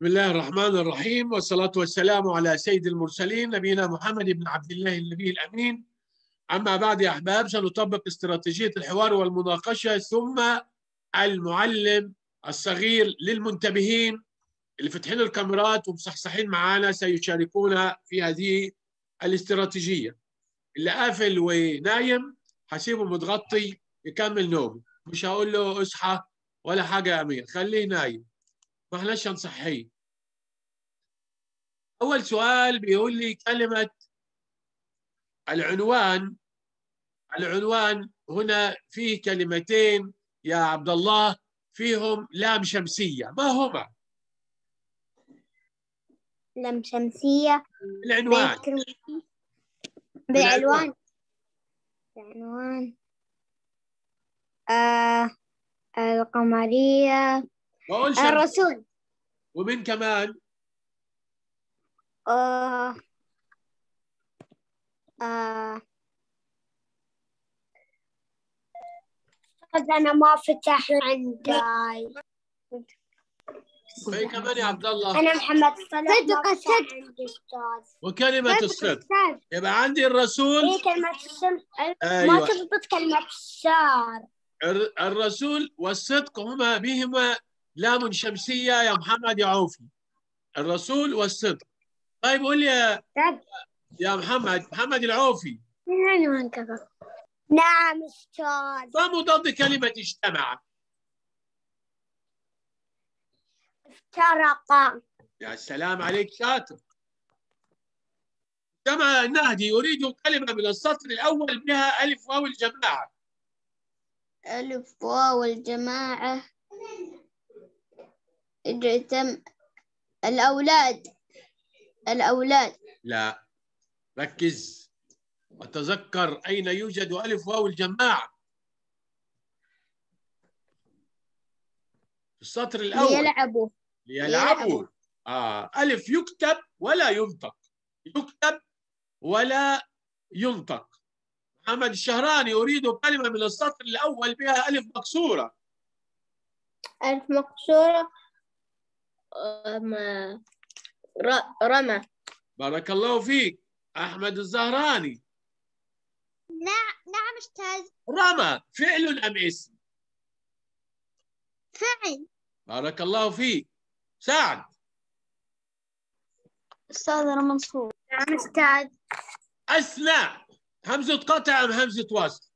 بسم الله الرحمن الرحيم والصلاة والسلام على سيد المرسلين نبينا محمد بن عبد الله النبي الأمين. أما بعد يا أحباب سنطبق استراتيجية الحوار والمناقشة ثم المعلم الصغير للمنتبهين اللي فاتحين الكاميرات ومصحصحين معانا سيشاركونا في هذه الاستراتيجية. اللي قافل ونايم هسيبه متغطي يكمل نومه. مش هقول له اصحى ولا حاجة يا أمير خليه نايم. احناش هنصحيه أول سؤال بيقول لي كلمة العنوان العنوان هنا فيه كلمتين يا عبد الله فيهم لام شمسية. ما هما؟ لم شمسية العنوان. بالعنوان العنوان. آه القمرية. الرسول. ومن كمان؟ آه آه أنا ما فتح عندي. ومن كمان يا عبد الله؟ أنا محمد صلاح صدق الصدق وكلمة الصدق يبقى عندي الرسول؟ هي كلمة الصدق ما أيوة. تضبط كلمة الشعر. الر- الرسول والصدق هما بهما لام شمسية يا محمد يا عوفي. الرسول والصدق طيب قول لي يا طب يا محمد محمد العوفي. من نعم أستاذ. ما مضاد كلمة اجتمع؟ افترق. يا سلام عليك شاطر. جمع النهدي. يريد كلمة من السطر الأول بها ألف واو الجماعة. ألف واو الجماعة. تم الأولاد. الأولاد. لا. ركز. وتذكر أين يوجد ألف واو الجماعة في السطر الأول. ليلعبوا. ليلعبوا. آه. ألف يكتب ولا ينطق. يكتب ولا ينطق. محمد الشهراني يريد كلمة من السطر الأول بها ألف مكسورة. ألف مقصورة رمى. بارك الله فيك. أحمد الزهراني. نعم نعم أستاذ. رمى. فعل أم اسم؟ فعل. بارك الله فيك. سعد. أستاذ منصور. نعم أستاذ. أثناء. همزة قطع أم همزة وصل؟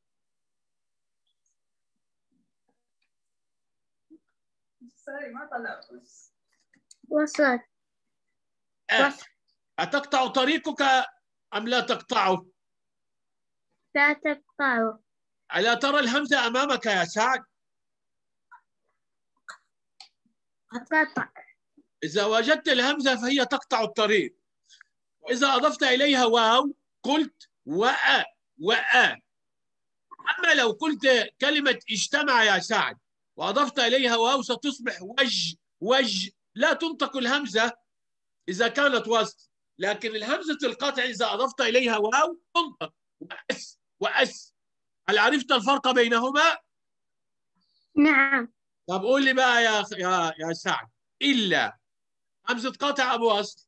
وصل أه. وصل. أتقطع طريقك أم لا تقطعه لا تقطعوا ألا ترى الهمزة أمامك يا سعد؟ قطع إذا وجدت الهمزة فهي تقطع الطريق. وإذا أضفت إليها واو قلت وأ وأ أما لو قلت كلمة اجتمع يا سعد وأضفت إليها واو ستصبح وج وج لا تنطق الهمزة إذا كانت وسط لكن الهمزة القطع إذا أضفت إليها واو تنطق. وأس وأس. هل عرفت الفرق بينهما؟ نعم. طب قول لي بقى يا يا يا سعد. إلا همزة قطع أبو وصل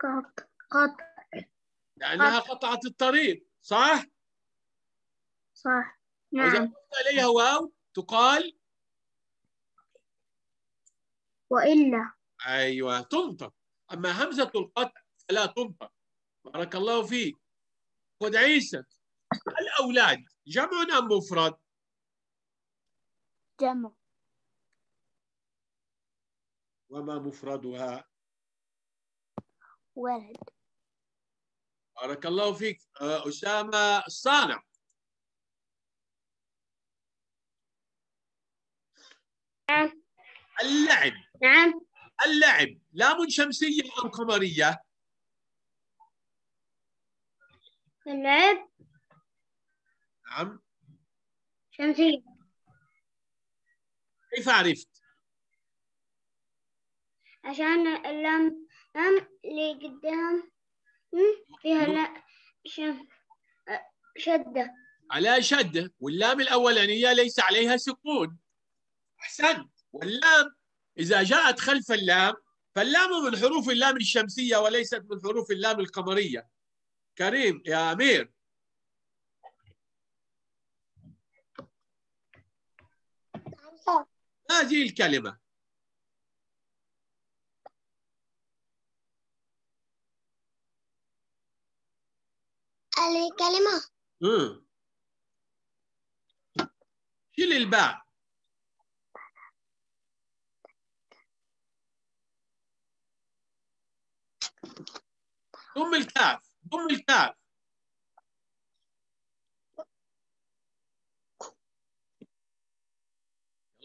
قط قط لأنها قطعت الطريق صح؟ صح. نعم. أضفت إليها واو تقال وإلا. أيوه تنطق. أما همزة القطع فلا تنطق. بارك الله فيك. خد عيسى الأولاد جمع أم مفرد؟ جمع. وما مفردها؟ ولد. بارك الله فيك. آه، أسامة الصانع اللعب. نعم. اللعب. لام شمسية أم قمرية؟ اللعب نعم. شمسية. كيف عرفت؟ عشان اللام لام اللي قدام فيها لا شدة. على شدة واللام الأولانية ليس عليها سكون. أحسنت. واللام إذا جاءت خلف اللام فاللام من حروف اللام الشمسية وليست من حروف اللام القمرية. كريم يا أمير. هذه الكلمة. الكلمة. شيل الباء. ضم الكاف ضم الكاف.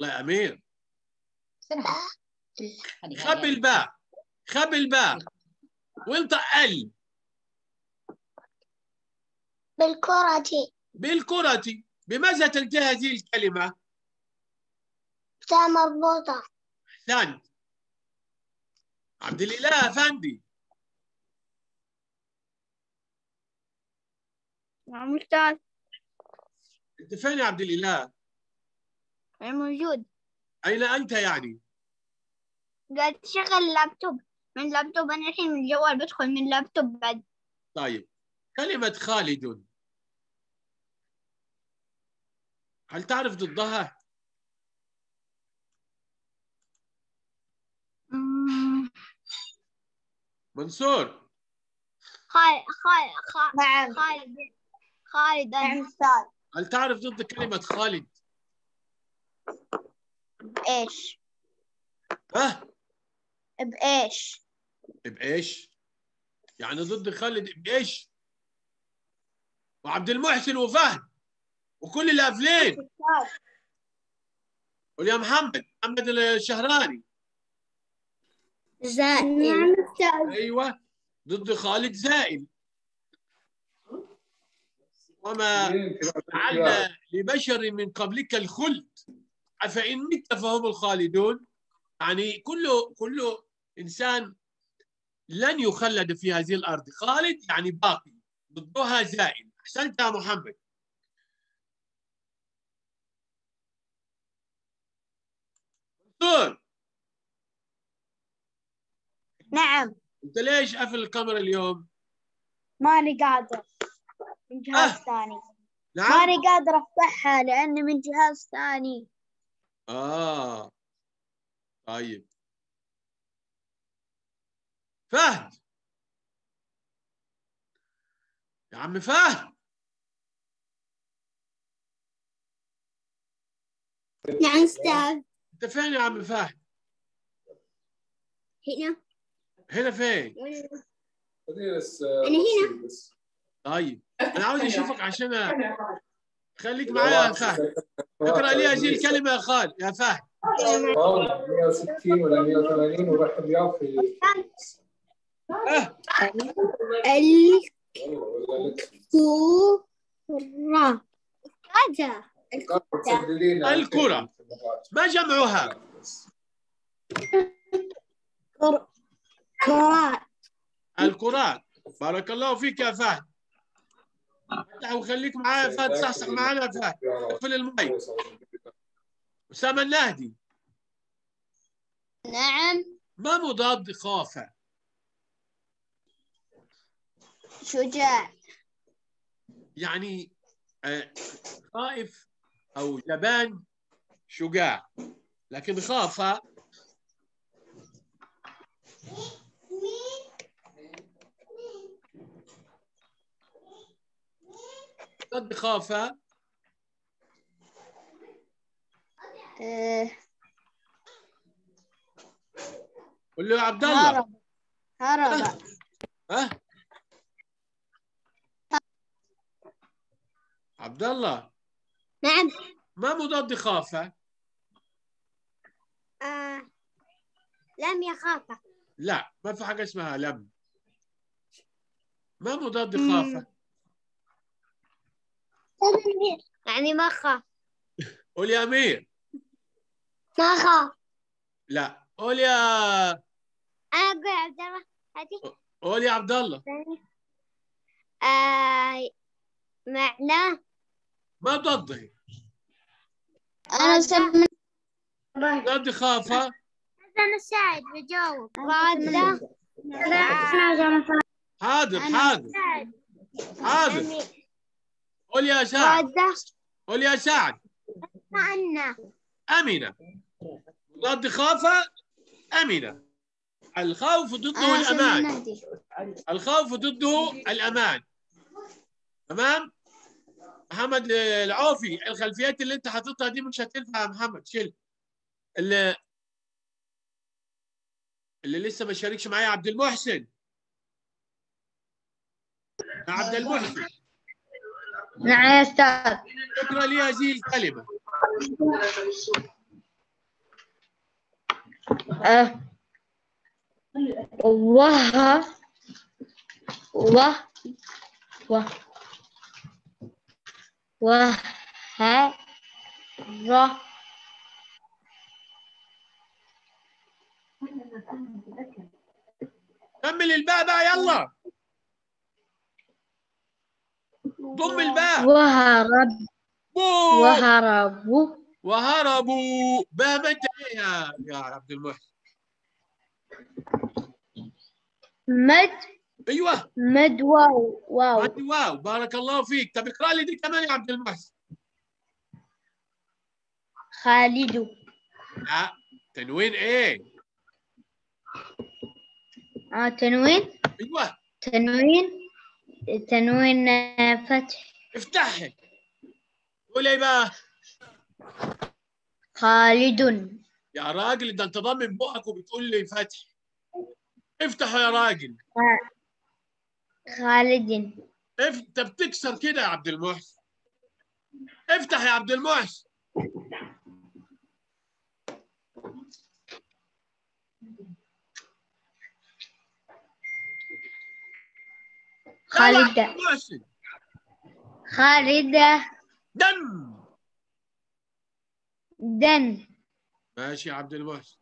يلا يا أمير. خبي الباء خبي الباء. وانت ال؟ بالكرة. بالكرة. بماذا تنتهي هذه الكلمة؟ تاء مربوطة. أحسنت. عبد الإله أفندي. نعم أستاذ انت فين يا عبد الإله؟ أنا موجود. أين أنت يعني؟ قاعد تشغل اللابتوب. من اللابتوب أنا الحين من الجوال بدخل من اللابتوب بعد. طيب. كلمة خالد. هل تعرف ضدها؟ منصور. خالد خالد خالد نعم. خالد أنا أستاذ هل تعرف ضد كلمة خالد؟ بإيش؟ ها؟ بإيش؟ بإيش؟ يعني ضد خالد بإيش؟ وعبد المحسن وفهد وكل الأفلين قول يا محمد محمد الشهراني زائد نعم أستاذ أيوة ضد خالد زائل وما جعلنا لبشر من قبلك الخلد. أفإن مت فهم الخالدون؟ يعني كل كل إنسان لن يخلد في هذه الأرض. خالد يعني باقي ضدها زائل أحسنت يا محمد. منصور نعم. أنت ليش قفل الكاميرا اليوم؟ ماني قادر. من جهاز آه. ثاني نعم؟ ماني قادر أفتحها لأني من جهاز ثاني آه طيب فهد يا عم فهد نعم أستاذ أنت فين يا عم فهد؟ هنا هنا فين؟ أنا هنا. طيب. أنا عاوز أشوفك عشان خليك معايا يا فهد. أقرأ لي هذه الكلمة يا خال يا فهد. 160 ولا 180 وراح الرياض في الكرة الكرة. ما جمعها؟ كرات الكرات بارك الله فيك يا فهد. وخليك معايا يا فهد صحصح معانا يا فهد. اقفل المايك. اسامه النهدي نعم. ما مضاد خافه شجاع. يعني آه، خائف أو جبان شجاع. لكن خاف ضد خاف آه، قول له يا عبد الله. هرب. هرب. ها؟ عبد الله. نعم. ما مضاد خاف آه. لم يخاف. لا ما في حاجة اسمها لم. ما مضاد مم. يعني ما خاف قول يا أمير. ما خاف لا قول يا أنا أقول عبد الله. هذه قول يا عبد الله. آه. معناه ما ضده أنا سمعت ضد خاف أنا سعد بجاوب. رادة حاضر حاضر. حاضر. قول يا سعد قول يا سعد أنا. أمنة ضد خاف أمنة الخوف ضده الأمان. الخوف ضده الأمان. تمام؟ محمد العوفي الخلفيات اللي أنت حاططها دي مش هتنفع يا محمد. شيل. اللي اللي لسه ما شاركش معايا عبد المحسن. عبد المحسن. نعم يا أستاذ اقرا لي هذه الكلمة أه. وه. وه. وه. وه. ر كمل الباء بقى يلا ضم الباء. وهرب بو وهربوا وهربوا. باء ما انت إيه يا يا عبد المحسن. مد أيوه. مد واو واو. عندي واو. بارك الله فيك. طب اقرأ لي دي كمان يا عبد المحسن. خالد. لا. تنوين إيه؟ آه تنوين؟ أيوه. تنوين؟ تنوين فتح. قول إيه بقى خالد. يا راجل ده أنت ضامن بقك وبتقول لي فتح. افتحه يا راجل. خالد. أنت بتكسر كده يا عبد المحسن. افتح يا عبد المحسن. يلا يا خالد. عبد المحسن خالد. دم دن. ماشي يا عبد المحسن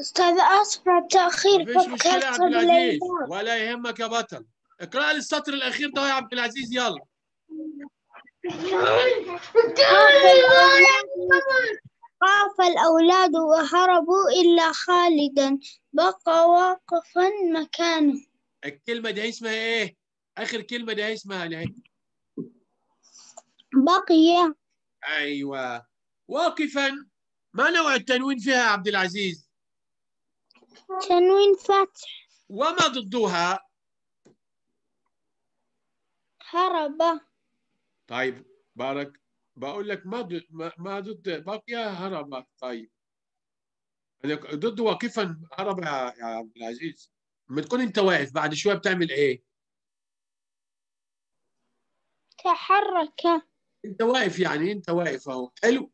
أستاذ آسف على التأخير مفيش مشكلة يا عبد العزيز؟ ولا يهمك يا بطل. اقرأ لي السطر الأخير ده يا عبد العزيز يلا. خاف الأولاد وهربوا إلا خالدا. بقى واقفا مكانه. الكلمة دي اسمها إيه؟ آخر كلمة دي اسمها إيه؟ بقي أيوه. واقفا. ما نوع التنوين فيها يا عبد العزيز؟ تنوين فتح. وما ضدها؟ هرب. طيب بارك. بقول لك ما ضد ما, ضد بقي هرب. طيب. ضد واقفا. هرب يا, يا عبد العزيز. لما تكون أنت واقف بعد شوية بتعمل إيه؟ تحرك. انت واقف يعني انت واقف اهو. حلو؟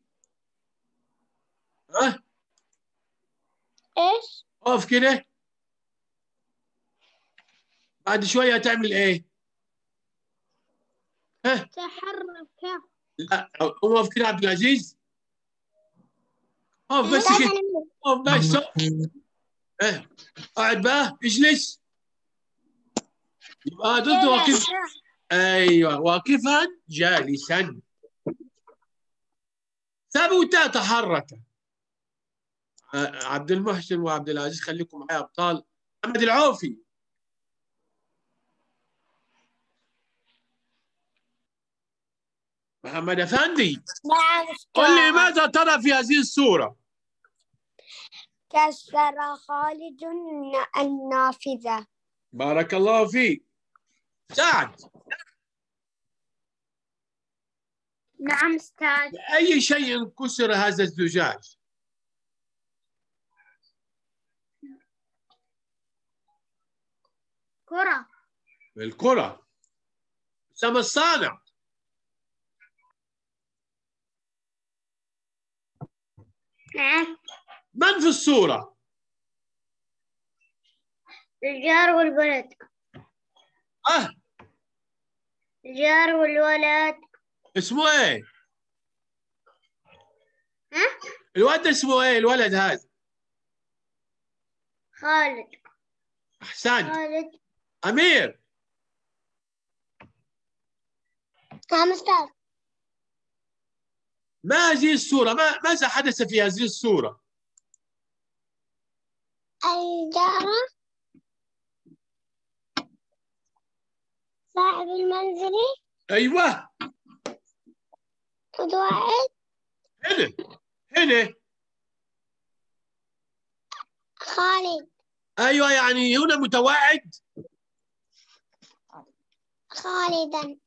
ها؟ إيش؟ اقف كده؟ بعد شوية هتعمل إيه؟ ها؟ تحرك. لا اقف كده عبد العزيز؟ اقف بس كده. اقف بس آه قاعد بقى اجلس. يبقى ضد واقف أيوه واقفا جالسا. ثبت تحرك. عبد المحسن وعبد العزيز خليكم معايا أبطال. محمد العوفي. محمد أفندي. نعم قل لي ماذا ترى في هذه الصورة؟ كسر خالد النافذة. بارك الله فيك. سعد. نعم أستاذ. بأي شيء كسر هذا الزجاج؟ كرة. بالكرة سما الصانع. نعم. من في الصورة؟ الجار والولد. أه. الجار والولد. اسمه إيه؟ ها؟ الولد اسمه إيه الولد هذا؟ خالد. أحسنت. خالد. أمير. نعم أستاذ ما هذه الصورة؟ ما ماذا حدث في هذه الصورة؟ الجارة. صاحب المنزل. أيوه. متوعد هنا. هنا. خالد. أيوه يعني هنا متوعد. خالدا.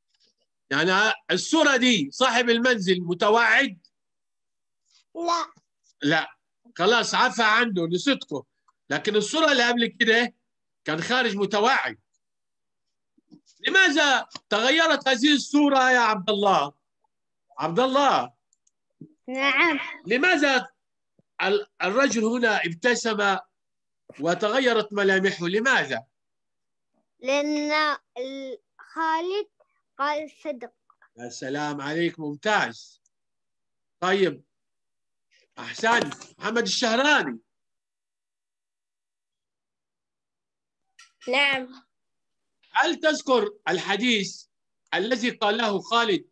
يعني الصورة دي صاحب المنزل متوعد؟ لا. لا. خلاص عفى عنه نسيتكم. لكن الصورة اللي قبل كده كان خارج متوعد. لماذا تغيرت هذه الصورة يا عبد الله؟ عبد الله. نعم. لماذا ال- الرجل هنا ابتسم وتغيرت ملامحه؟ لماذا؟ لأن خالد قال الصدق يا سلام عليك ممتاز. طيب أحسن. محمد الشهراني. نعم. هل تذكر الحديث الذي قاله خالد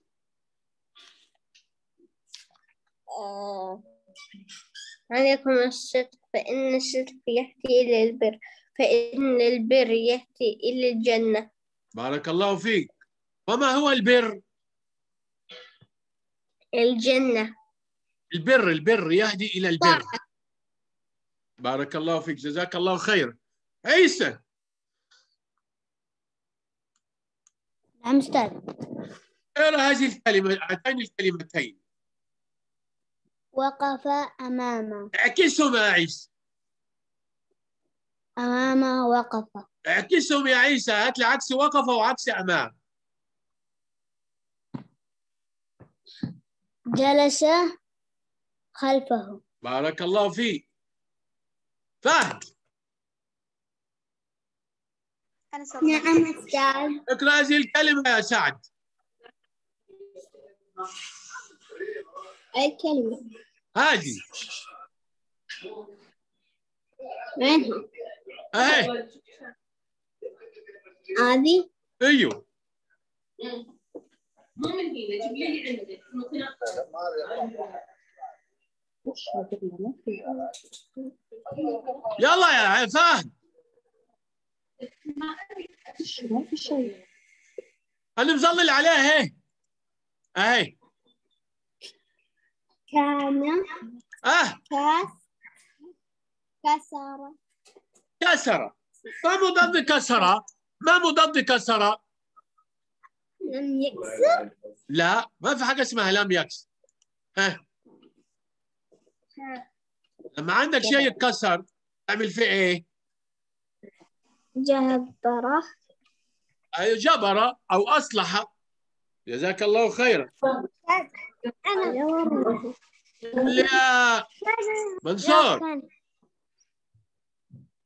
عليكم الصدق فإن الصدق يهدي إلى البر فإن البر يهدي إلى الجنة. بارك الله فيك. وما هو البر؟ الجنة. البر البر يهدي إلى البر. بارك. الله فيك. جزاك الله خير. عيسى. نعم أستاذ. اقرا هذه الكلمة هاتين الكلمتين. وقف أمامه. اعكسهم يا عيسى. أمامه وقف. اعكسهم يا عيسى. هات لي عكس وقف وعكس أمام جلس خلفه. بارك الله فيك. فهد. نعم أستاذ. اقرأ هذه الكلمة يا سعد. الكلمة هذه وينها أهي. هذه أيوه. مو من هنا جيب لي عندك يلا يا فهد أنا مظلل عليها اهي أهي. كان آه. كاس كسر كسر ما مضاد كسر ما مضاد كسر لم يكسر لا ما في حاجة اسمها لم يكسر ها. لما عندك شيء يتكسر تعمل فيه إيه؟ جبرة. أي جبر أو أصلح. جزاك الله خيرا. أنا يا منصور.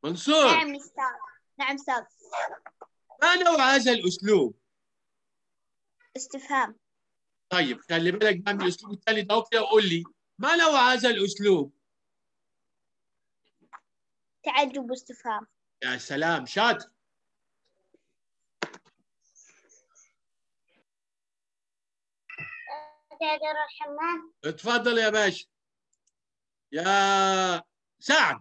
منصور. نعم أستاذ نعم أستاذ ما نوع هذا الأسلوب؟ استفهام. طيب خلي بالك بقى من الاسلوب الثاني ده كده وقول لي ما نوع هذا الأسلوب؟ تعجب واستفهام. يا سلام شاطر. تقدر الحمام اتفضل يا باشا يا سعد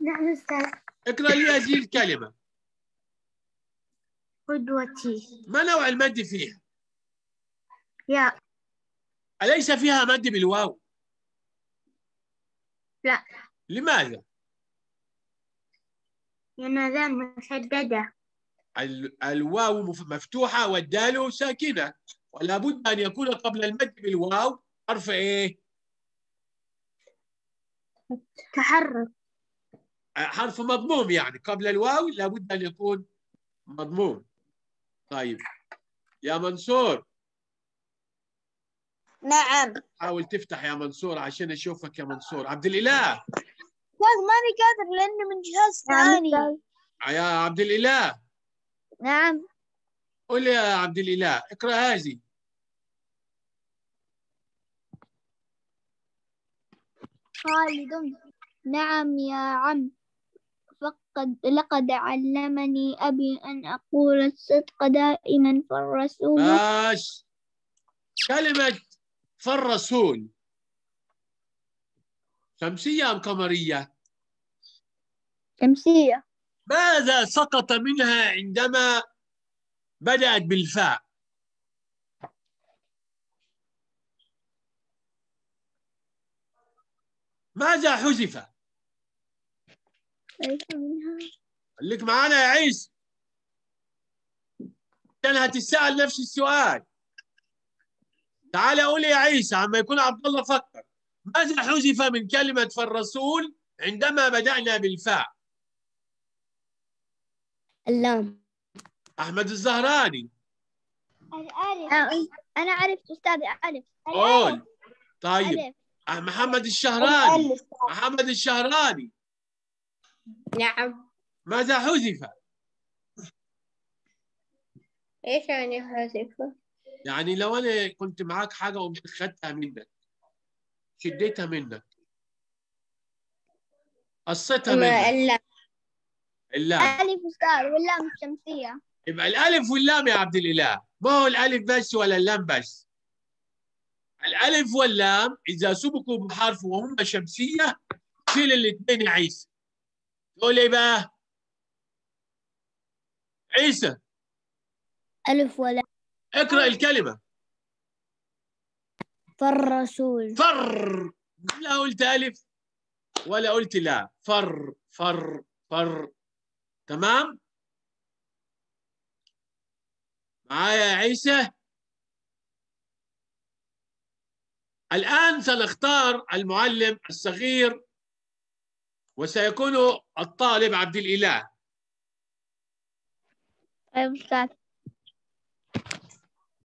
نعم أستاذ اقرأ لي هذه الكلمة قدوتي ما نوع المد فيها؟ يا أليس فيها مد بالواو؟ لا. لماذا؟ مشددة ال- الواو مف- مفتوحة والدال ساكنة ولا بد أن يكون قبل المد بالواو حرف إيه؟ تحرك. حرف مضموم يعني. قبل الواو لابد أن يكون مضموم. طيب. يا منصور. نعم. حاول تفتح يا منصور عشان أشوفك يا منصور. عبد الإله. أستاذ ماني قادر لأنه من جهاز ثاني. يا عبد الإله. نعم. لي يا عبد الإله اقرأ هذه. خالد نعم يا عم. فقد لقد علمني أبي أن أقول الصدق دائما فالرسول بس كلمة فالرسول شمسية أم قمرية؟ شمسية. ماذا سقط منها عندما بدأت بالفاء؟ ماذا حذف؟ خليك معانا يا عيسى. كان هتسأل نفس السؤال. تعال قول يا عيسى عما يكون عبد الله فكر. ماذا حذف من كلمة فالرسول عندما بدأنا بالفاء؟ اللام. أحمد الزهراني. الألف. أنا عرفت أستاذ ألف. قول طيب. ألف. محمد الشهراني. محمد الشهراني. نعم. ماذا حذف؟ إيش يعني حذفه؟ يعني لو أنا كنت معاك حاجة وقمت خدتها منك شديتها منك قصيتها منك. اللام. ألف أستاذ واللام الشمسية. يبقى الألف واللام يا عبد الإله. ما هو الألف بس ولا اللام بس؟ الألف واللام إذا سبقوا بحرف وهم شمسية شيل الاثنين يا عيسى. تقول إيه بقى؟ عيسى. ألف ولا اقرأ الكلمة. فالرسول. فر. لا قلت ألف ولا قلت لا. فر فر فر. تمام؟ معايا يا عيسى؟ الآن سنختار المعلم الصغير وسيكون الطالب عبد الإله. أستاذ.